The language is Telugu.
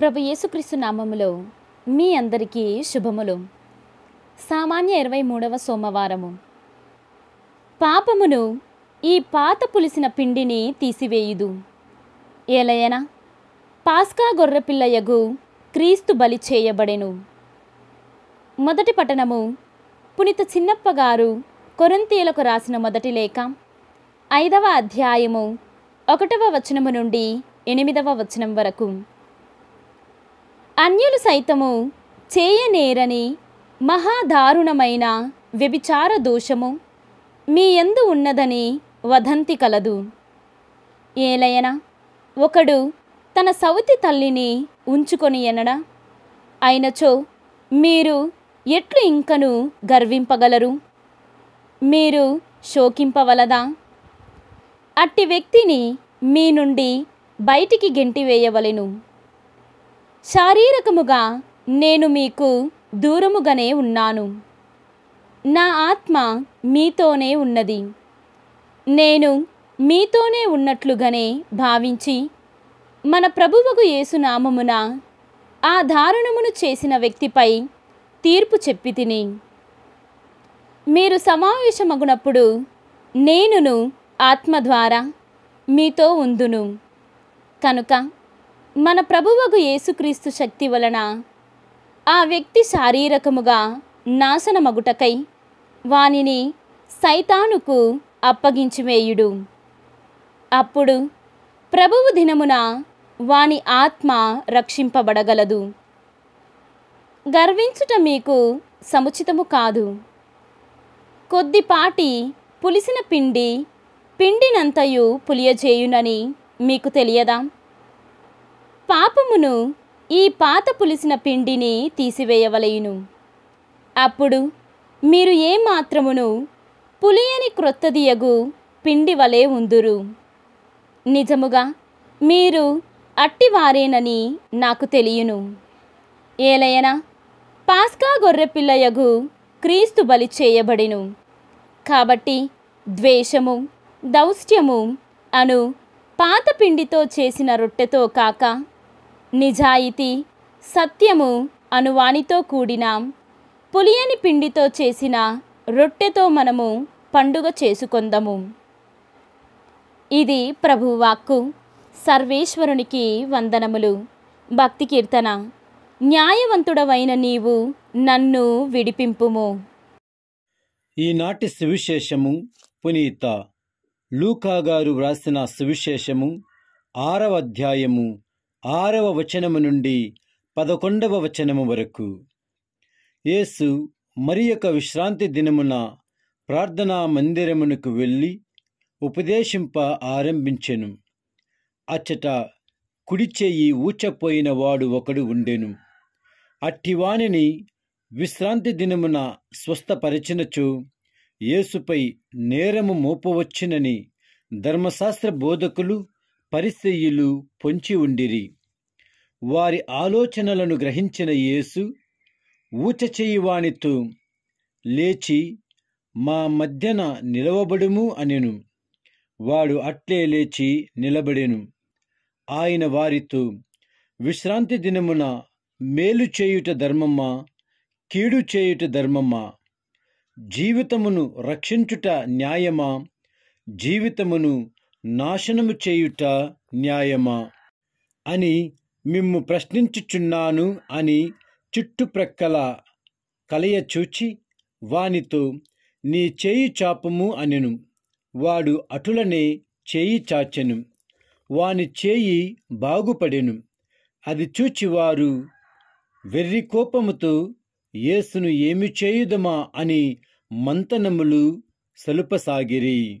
ప్రభు యేసుక్రీస్తు నామములో మీ అందరికీ శుభములు. సామాన్య ఇరవై మూడవ సోమవారము. పాపమును ఈ పాత పులిసిన పిండిని తీసివేయుదు. ఏలయన పాస్కా గొర్రెపిల్లయగు క్రీస్తు బలి చేయబడెను. మొదటి పట్టణము పునిత చిన్నప్ప గారు రాసిన మొదటి లేఖ. ఐదవ అధ్యాయము ఒకటవ వచనము నుండి ఎనిమిదవ వచనం వరకు. అన్యులు సైతము చేయనేరని మహాదారుణమైన వ్యభిచార దోషము మీ ఎందు ఉన్నదని వదంతి కలదు. ఏలయన ఒకడు తన సౌతి తల్లిని ఉంచుకొని ఎనడా? అయినచో మీరు ఎట్లు ఇంకను గర్వింపగలరు? మీరు శోకింపవలదా? అట్టి వ్యక్తిని మీ నుండి బయటికి గెంటివేయవలెను. శారీరకముగా నేను మీకు దూరముగానే ఉన్నాను. నా ఆత్మ మీతోనే ఉన్నది. నేను మీతోనే ఉన్నట్లుగానే భావించి మన ప్రభువకు యేసునామమున ఆ దారుణమును చేసిన వ్యక్తిపై తీర్పు చెప్పి తిని. మీరు సమావేశమగునప్పుడు నేనును ఆత్మ ద్వారా మీతో ఉందును. కనుక మన ప్రభువగు యేసుక్రీస్తు శక్తి వలన ఆ వ్యక్తి శారీరకముగా నాశనమగుటకై వానిని సైతానుకు అప్పగించివేయుడు. అప్పుడు ప్రభువు దినమున వాని ఆత్మ రక్షింపబడగలదు. గర్వించుట మీకు సముచితము కాదు. కొద్దిపాటి పులిసిన పిండి పిండినంతయు పులియజేయునని మీకు తెలియదా? పాపమును ఈ పాత పులిసిన పిండిని తీసివేయవలయును. అప్పుడు మీరు ఏమాత్రమును పులియని క్రొత్తదియగు పిండి వలె ఉందురు? నిజముగా మీరు అట్టివారేనని నాకు తెలియను. ఏలయనా పాస్కా గొర్రెపిల్లయగు క్రీస్తు బలి చేయబడిను. కాబట్టి ద్వేషము దౌష్ట్యము అను పాత పిండితో చేసిన రొట్టెతో కాక నిజాయితీ సత్యము అనువానితో కూడిన. పులియని పిండితో చేసిన రొట్టెతో మనము పండుగ చేసుకొందము. ఇది ప్రభువాక్కు. సర్వేశ్వరునికి వందనములు. భక్తి కీర్తన. న్యాయవంతుడవైన నీవు నన్ను విడిపింపుము. ఈనాటి సువిశేషము పునీత. లూకా గారు వ్రాసిన సువిశేషము ఆరవ అధ్యాయము ఆరవ వచనము నుండి పదకొండవ వచనము వరకు. యేసు మరి యొక్క విశ్రాంతి దినమున ప్రార్థనా మందిరమునకు వెళ్ళి ఉపదేశింప ఆరంభించెను. అచ్చట కుడిచేయి ఊచపోయిన వాడు ఒకడు ఉండెను. అట్టివాణిని విశ్రాంతి దినమున స్వస్థపరచినచు యేసుపై నేరము మోపవచ్చునని ధర్మశాస్త్ర బోధకులు పరిస్థితులు పొంచి ఉండిరి. వారి ఆలోచనలను గ్రహించిన యేసు ఊచచేయువానితో లేచి మా మధ్యన నిలవబడుము అనెను. వాడు అట్లే లేచి నిలబడెను. ఆయన వారితో విశ్రాంతి దినమున మేలు చేయుట ధర్మమ్మా కీడు చేయుట ధర్మమ్మా జీవితమును రక్షించుట న్యాయమా? జీవితమును నాశనము చేయుట న్యాయమా? అని మిమ్ము ప్రశ్నించుచున్నాను అని చుట్టుప్రక్కల కలయ చూచి వానితో నీ చేయి చాపము అనెను. వాడు అటులనే చేయి చాచెను. వాని చేయి బాగుపడెను. అది చూచి వారు వెర్రి కోపముతో యేసును ఏమి చేయుదమా? అని మంతనములు సలుపసాగిరి.